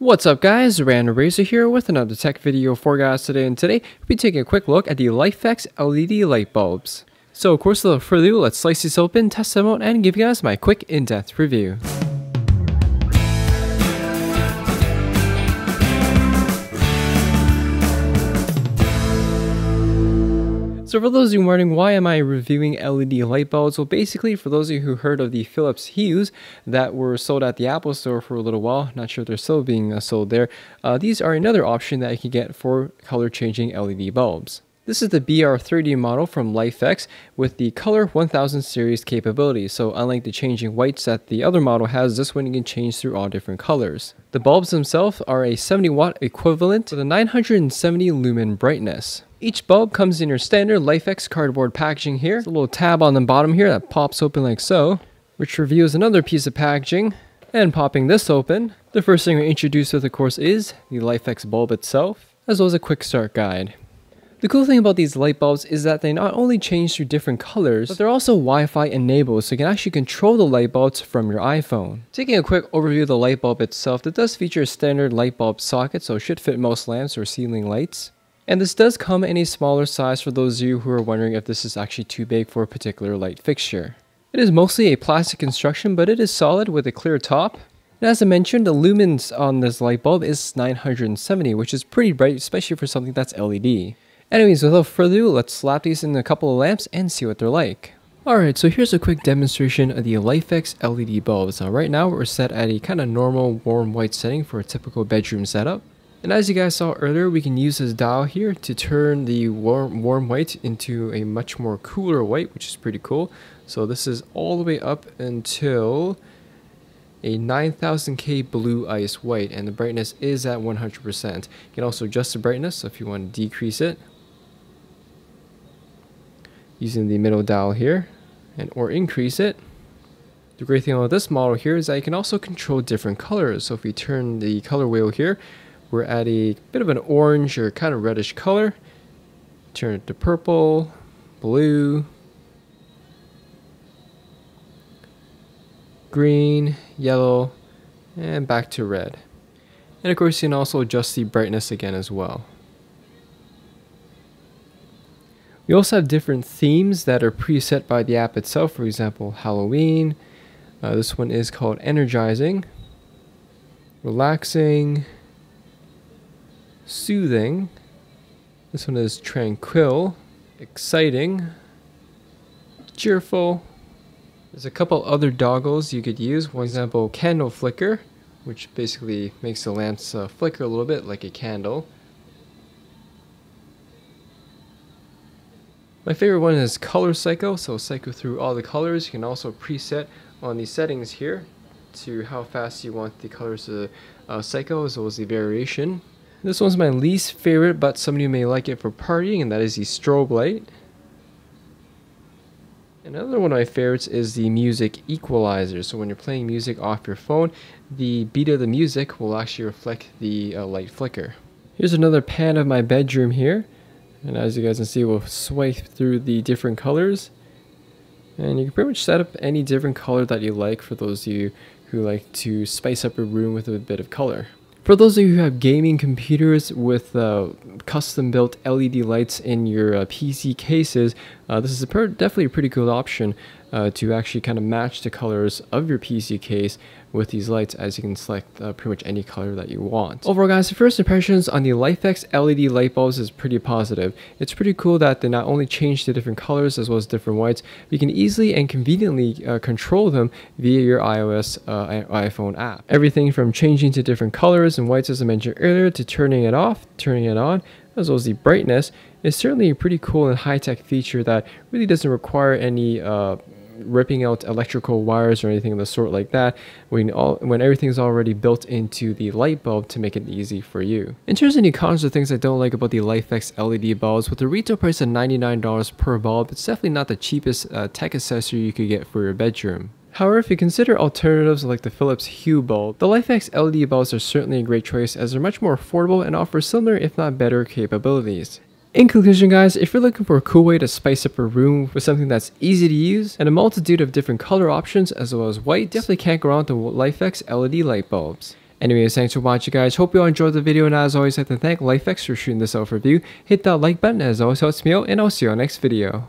What's up guys, RandomRazr here with another tech video for guys today and today we'll be taking a quick look at the LIFX LED light bulbs. So of course without further ado, let's slice these open, test them out, and give you guys my quick in-depth review. So for those of you wondering why am I reviewing LED light bulbs, well basically for those of you who heard of the Philips Hues that were sold at the Apple store for a little while, not sure if they're still being uh, sold there, uh, these are another option that you can get for color changing LED bulbs. This is the BR30 model from LIFX with the Color 1000 series capability. So unlike the changing whites that the other model has, this one you can change through all different colors. The bulbs themselves are a 70 watt equivalent with a 970 lumen brightness. Each bulb comes in your standard LIFX cardboard packaging here. There's a little tab on the bottom here that pops open like so, which reveals another piece of packaging. And popping this open, the first thing we introduce with of course is the LIFX bulb itself, as well as a quick start guide. The cool thing about these light bulbs is that they not only change through different colors, but they're also Wi-Fi enabled, so you can actually control the light bulbs from your iPhone. Taking a quick overview of the light bulb itself, it does feature a standard light bulb socket, so it should fit most lamps or ceiling lights. And this does come in a smaller size for those of you who are wondering if this is actually too big for a particular light fixture. It is mostly a plastic construction, but it is solid with a clear top. And as I mentioned, the lumens on this light bulb is 970, which is pretty bright, especially for something that's LED. Anyways, without further ado, let's slap these in a couple of lamps and see what they're like. Alright, so here's a quick demonstration of the LIFX LED bulbs. Now right now we're set at a kind of normal warm white setting for a typical bedroom setup. And as you guys saw earlier, we can use this dial here to turn the warm, warm white into a much more cooler white, which is pretty cool. So this is all the way up until a 9000K blue ice white, and the brightness is at 100%. You can also adjust the brightness, so if you want to decrease it, using the middle dial here and or increase it. The great thing about this model here is that you can also control different colors. So if we turn the color wheel here, we're at a bit of an orange or kind of reddish color. Turn it to purple, blue, green, yellow, and back to red. And of course you can also adjust the brightness again as well. We also have different themes that are preset by the app itself. For example, Halloween. Uh, this one is called Energizing, Relaxing, Soothing. This one is Tranquil, Exciting, Cheerful. There's a couple other doggles you could use. For example, Candle Flicker, which basically makes the lamps uh, flicker a little bit like a candle. My favorite one is color cycle, so cycle through all the colors. You can also preset on the settings here to how fast you want the colors to uh, cycle as well as the variation. This one's my least favorite, but some of you may like it for partying, and that is the strobe light. Another one of my favorites is the music equalizer. So when you're playing music off your phone, the beat of the music will actually reflect the uh, light flicker. Here's another pan of my bedroom here. And as you guys can see, we'll swipe through the different colors. And you can pretty much set up any different color that you like for those of you who like to spice up your room with a bit of color. For those of you who have gaming computers with uh, custom built LED lights in your uh, PC cases, uh, this is a definitely a pretty cool option uh, to actually kind of match the colors of your PC case with these lights as you can select uh, pretty much any color that you want. Overall guys, the first impressions on the LIFX LED light bulbs is pretty positive. It's pretty cool that they not only change the different colors as well as different whites, you can easily and conveniently uh, control them via your iOS uh, iPhone app. Everything from changing to different colors and whites as I mentioned earlier to turning it off, turning it on, as well as the brightness is certainly a pretty cool and high-tech feature that really doesn't require any uh, ripping out electrical wires or anything of the sort like that when all when everything's already built into the light bulb to make it easy for you. In terms of any cons or things I don't like about the LIFX LED bulbs, with a retail price of $99 per bulb, it's definitely not the cheapest uh, tech accessory you could get for your bedroom. However, if you consider alternatives like the Philips Hue bulb, the LIFX LED bulbs are certainly a great choice as they're much more affordable and offer similar if not better capabilities. In conclusion guys, if you're looking for a cool way to spice up a room with something that's easy to use and a multitude of different color options as well as white, definitely can't go wrong with the LIFX LED light bulbs. Anyways, thanks for watching guys. Hope you all enjoyed the video and as always, I'd like to thank LIFX for shooting this out for review. Hit that like button as always helps me out and I'll see you on the next video.